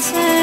sunset.